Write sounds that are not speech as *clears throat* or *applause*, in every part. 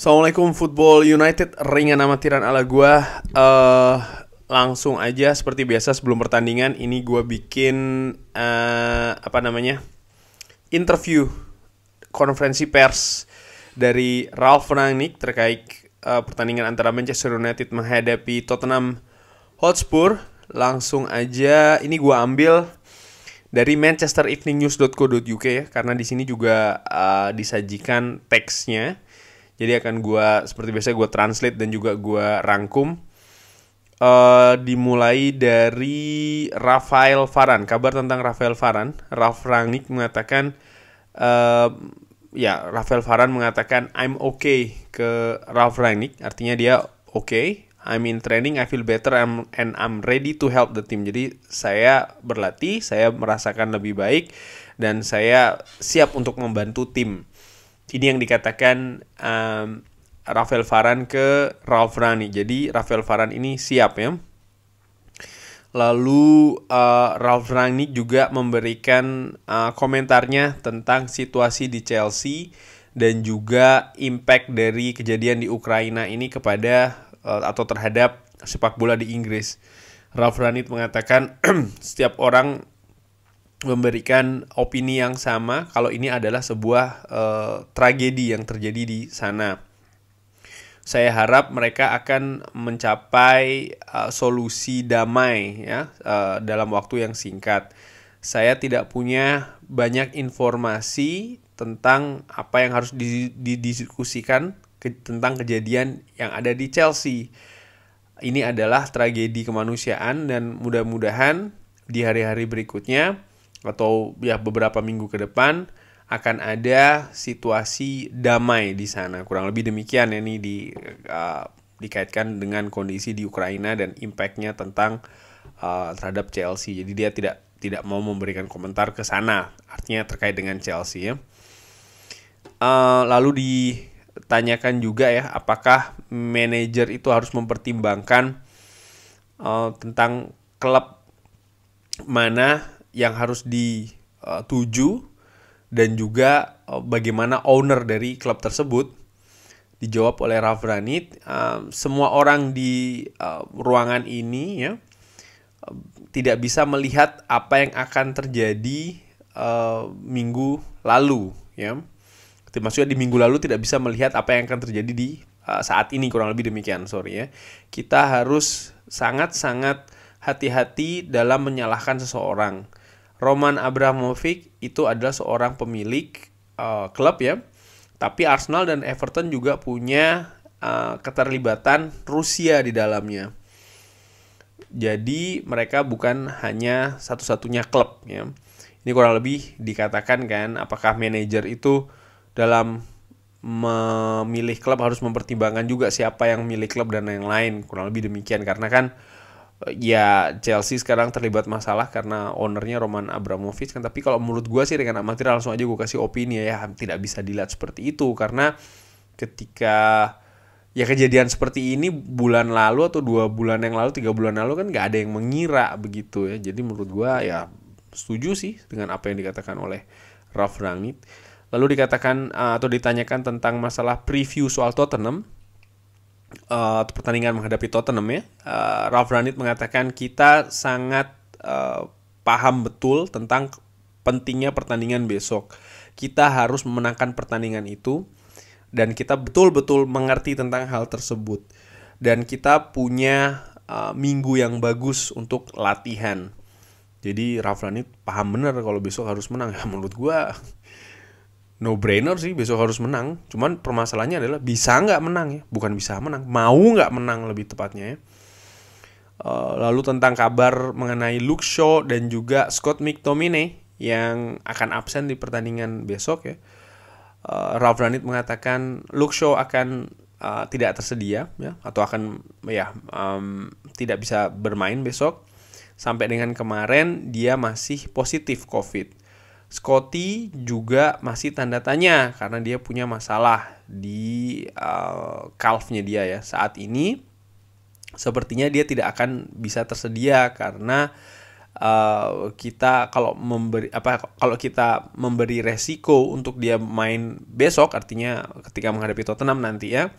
Assalamualaikum Football United. Ringan amatiran ala gua. Uh, langsung aja seperti biasa sebelum pertandingan ini gua bikin uh, apa namanya interview konferensi pers dari Ralph Rangnick terkait uh, pertandingan antara Manchester United menghadapi Tottenham Hotspur. Langsung aja ini gua ambil dari manchestereveningnews.co.uk ya karena di sini juga uh, disajikan teksnya jadi akan gue seperti biasa gue translate dan juga gue rangkum. Uh, dimulai dari Rafael Varan. Kabar tentang Rafael Varan. Ralf Rangnick mengatakan uh, ya Rafael Varan mengatakan I'm okay ke Ralf Rangnick. Artinya dia oke. Okay. I'm in training, I feel better and I'm ready to help the team. Jadi saya berlatih, saya merasakan lebih baik dan saya siap untuk membantu tim ini yang dikatakan um, Rafael Varan ke Ralf Rani. Jadi Rafael Varan ini siap ya. Lalu uh, Ralf Rani juga memberikan uh, komentarnya tentang situasi di Chelsea dan juga impact dari kejadian di Ukraina ini kepada uh, atau terhadap sepak bola di Inggris. Ralf Rani mengatakan *clears throat* setiap orang memberikan opini yang sama kalau ini adalah sebuah uh, tragedi yang terjadi di sana. Saya harap mereka akan mencapai uh, solusi damai ya uh, dalam waktu yang singkat. Saya tidak punya banyak informasi tentang apa yang harus didiskusikan ke, tentang kejadian yang ada di Chelsea. Ini adalah tragedi kemanusiaan dan mudah-mudahan di hari-hari berikutnya atau ya beberapa minggu ke depan akan ada situasi damai di sana. Kurang lebih demikian ya ini di uh, dikaitkan dengan kondisi di Ukraina dan impactnya tentang uh, terhadap Chelsea. Jadi dia tidak tidak mau memberikan komentar ke sana. Artinya terkait dengan Chelsea ya. Uh, lalu ditanyakan juga ya apakah manajer itu harus mempertimbangkan uh, tentang klub mana yang harus dituju dan juga uh, bagaimana owner dari klub tersebut dijawab oleh Ralf Ranit semua orang di uh, ruangan ini ya tidak bisa melihat apa yang akan terjadi uh, minggu lalu ya. Maksudnya di minggu lalu tidak bisa melihat apa yang akan terjadi di saat ini kurang lebih demikian sorry ya. Kita harus sangat sangat hati-hati dalam menyalahkan seseorang Roman Abramovich itu adalah seorang pemilik uh, klub ya. Tapi Arsenal dan Everton juga punya uh, keterlibatan Rusia di dalamnya. Jadi mereka bukan hanya satu-satunya klub ya. Ini kurang lebih dikatakan kan apakah manajer itu dalam memilih klub harus mempertimbangkan juga siapa yang memilih klub dan yang lain kurang lebih demikian karena kan ya Chelsea sekarang terlibat masalah karena ownernya Roman Abramovich kan. Tapi kalau menurut gue sih dengan amatir langsung aja gue kasih opini ya. Tidak bisa dilihat seperti itu karena ketika ya kejadian seperti ini bulan lalu atau dua bulan yang lalu tiga bulan lalu kan nggak ada yang mengira begitu ya. Jadi menurut gue ya setuju sih dengan apa yang dikatakan oleh Ralf Rangnick. Lalu dikatakan atau ditanyakan tentang masalah preview soal Tottenham uh, pertandingan menghadapi Tottenham ya, uh, Ralf Rangnick mengatakan kita sangat uh, paham betul tentang pentingnya pertandingan besok. Kita harus memenangkan pertandingan itu dan kita betul-betul mengerti tentang hal tersebut. Dan kita punya uh, minggu yang bagus untuk latihan. Jadi Ralf Rangnick paham benar kalau besok harus menang. Ya *laughs* menurut gua no brainer sih besok harus menang. Cuman permasalahannya adalah bisa nggak menang ya, bukan bisa menang, mau nggak menang lebih tepatnya ya. Uh, lalu tentang kabar mengenai Luke Shaw dan juga Scott McTominay yang akan absen di pertandingan besok ya. Uh, Ralph Ranit mengatakan Luke Shaw akan uh, tidak tersedia ya atau akan ya um, tidak bisa bermain besok sampai dengan kemarin dia masih positif COVID. Scotty juga masih tanda tanya karena dia punya masalah di uh, calfnya dia ya. Saat ini sepertinya dia tidak akan bisa tersedia karena uh, kita kalau memberi apa kalau kita memberi resiko untuk dia main besok artinya ketika menghadapi Tottenham nanti ya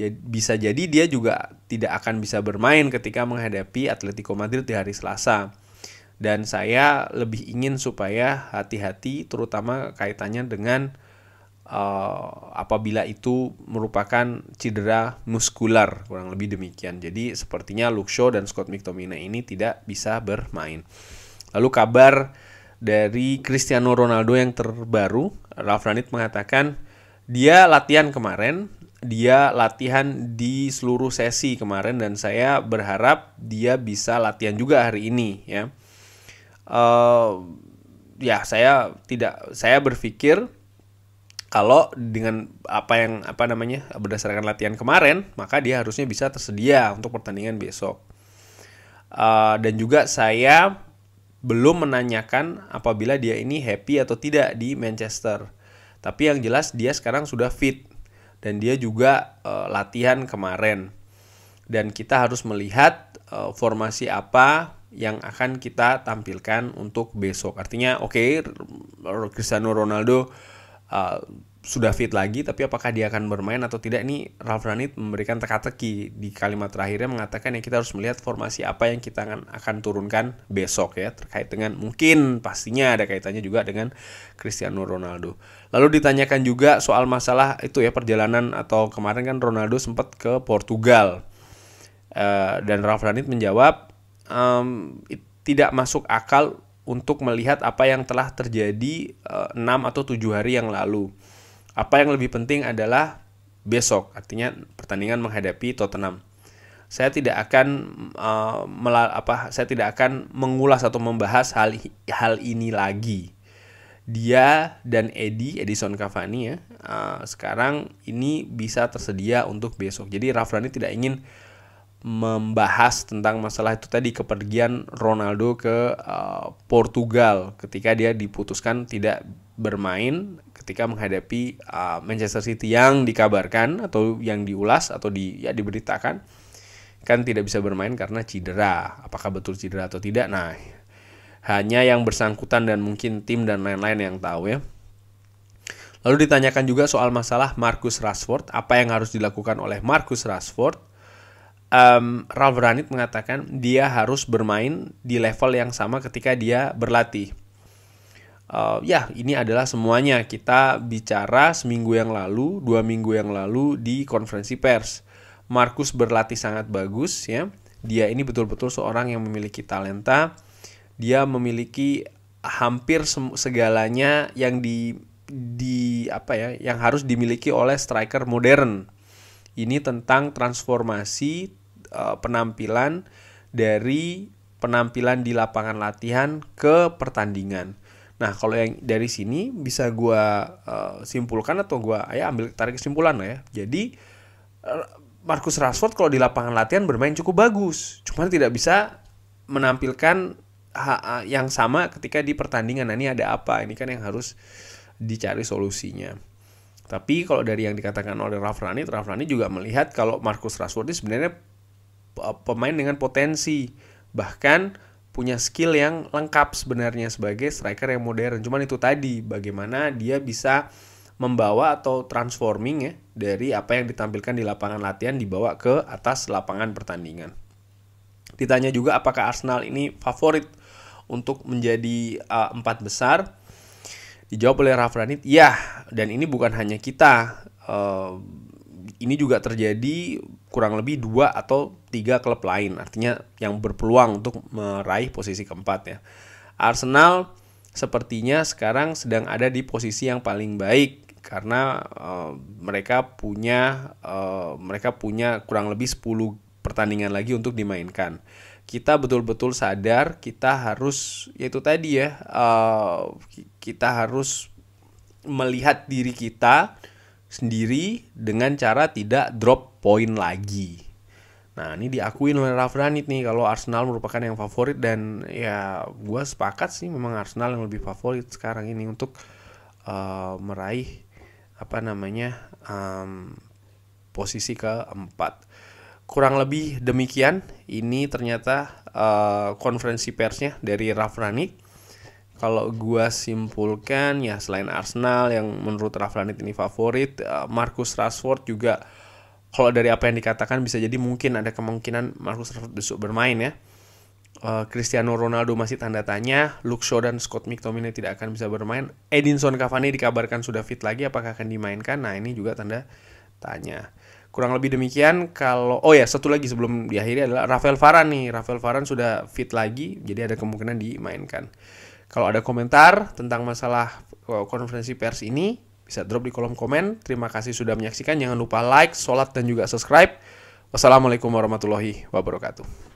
jadi, bisa jadi dia juga tidak akan bisa bermain ketika menghadapi Atletico Madrid di hari Selasa dan saya lebih ingin supaya hati-hati terutama kaitannya dengan uh, apabila itu merupakan cedera muskular kurang lebih demikian. Jadi sepertinya Luke Shaw dan Scott McTominay ini tidak bisa bermain. Lalu kabar dari Cristiano Ronaldo yang terbaru Ralf Ranit mengatakan dia latihan kemarin dia latihan di seluruh sesi kemarin dan saya berharap dia bisa latihan juga hari ini ya uh, ya saya tidak saya berpikir kalau dengan apa yang apa namanya berdasarkan latihan kemarin maka dia harusnya bisa tersedia untuk pertandingan besok. Uh, dan juga saya belum menanyakan apabila dia ini happy atau tidak di Manchester. Tapi yang jelas dia sekarang sudah fit dan dia juga uh, latihan kemarin. Dan kita harus melihat uh, formasi apa yang akan kita tampilkan untuk besok. Artinya oke okay, Cristiano Ronaldo uh, sudah fit lagi tapi apakah dia akan bermain atau tidak ini Ralf Ranit memberikan teka-teki di kalimat terakhirnya mengatakan ya kita harus melihat formasi apa yang kita akan, akan turunkan besok ya terkait dengan mungkin pastinya ada kaitannya juga dengan Cristiano Ronaldo. Lalu ditanyakan juga soal masalah itu ya perjalanan atau kemarin kan Ronaldo sempat ke Portugal. Uh, dan Ralf Ranit menjawab um, tidak masuk akal untuk melihat apa yang telah terjadi uh, eh, 6 atau 7 hari yang lalu. Apa yang lebih penting adalah besok, artinya pertandingan menghadapi Tottenham. Saya tidak akan uh, melal apa saya tidak akan mengulas atau membahas hal hal ini lagi. Dia dan Eddie Edison Cavani ya uh, sekarang ini bisa tersedia untuk besok. Jadi Rafrani tidak ingin membahas tentang masalah itu tadi kepergian Ronaldo ke uh, Portugal ketika dia diputuskan tidak bermain ketika menghadapi uh, Manchester City yang dikabarkan atau yang diulas atau di ya diberitakan kan tidak bisa bermain karena cedera. Apakah betul cedera atau tidak? Nah, hanya yang bersangkutan dan mungkin tim dan lain-lain yang tahu ya. Lalu ditanyakan juga soal masalah Marcus Rashford, apa yang harus dilakukan oleh Marcus Rashford um, Ralf Ranit mengatakan dia harus bermain di level yang sama ketika dia berlatih. Uh, ya, ini adalah semuanya kita bicara seminggu yang lalu, dua minggu yang lalu di konferensi pers. Markus berlatih sangat bagus ya. Dia ini betul-betul seorang yang memiliki talenta. Dia memiliki hampir segalanya yang di di apa ya, yang harus dimiliki oleh striker modern. Ini tentang transformasi uh, penampilan dari penampilan di lapangan latihan ke pertandingan. Nah, kalau yang dari sini bisa gue uh, simpulkan atau gue ya ambil tarik kesimpulan lah ya. Jadi uh, Marcus Rashford kalau di lapangan latihan bermain cukup bagus, cuma tidak bisa menampilkan yang sama ketika di pertandingan. Nah, ini ada apa? Ini kan yang harus dicari solusinya. Tapi kalau dari yang dikatakan oleh Ralf Rani, Ralf Rani juga melihat kalau Marcus Rashford ini sebenarnya pemain dengan potensi bahkan punya skill yang lengkap sebenarnya sebagai striker yang modern. Cuman itu tadi bagaimana dia bisa membawa atau transforming ya dari apa yang ditampilkan di lapangan latihan dibawa ke atas lapangan pertandingan. Ditanya juga apakah Arsenal ini favorit untuk menjadi uh, empat besar. Dijawab oleh Rafa Ranit, ya. Dan ini bukan hanya kita. Uh, ini juga terjadi kurang lebih dua atau tiga klub lain artinya yang berpeluang untuk meraih posisi keempat ya. Arsenal sepertinya sekarang sedang ada di posisi yang paling baik karena uh, mereka punya uh, mereka punya kurang lebih 10 pertandingan lagi untuk dimainkan. Kita betul-betul sadar kita harus yaitu tadi ya uh, kita harus melihat diri kita sendiri dengan cara tidak drop poin lagi. Nah ini diakuin oleh Ralf Ranit nih kalau Arsenal merupakan yang favorit dan ya gue sepakat sih memang Arsenal yang lebih favorit sekarang ini untuk uh, meraih apa namanya um, posisi keempat. kurang lebih demikian. Ini ternyata uh, konferensi persnya dari Ralf Rangnick. Kalau gua simpulkan ya selain Arsenal yang menurut Ralf Rangnick ini favorit, uh, Marcus Rashford juga kalau dari apa yang dikatakan bisa jadi mungkin ada kemungkinan Marcus Rashford besok bermain ya. Uh, Cristiano Ronaldo masih tanda tanya, Luke Shaw dan Scott McTominay tidak akan bisa bermain. Edinson Cavani dikabarkan sudah fit lagi, apakah akan dimainkan? Nah ini juga tanda tanya. Kurang lebih demikian kalau oh ya satu lagi sebelum diakhiri adalah Rafael Varane nih. Rafael Varane sudah fit lagi jadi ada kemungkinan dimainkan. Kalau ada komentar tentang masalah eh, konferensi pers ini bisa drop di kolom komen. Terima kasih sudah menyaksikan. Jangan lupa like, sholat dan juga subscribe. Wassalamualaikum warahmatullahi wabarakatuh.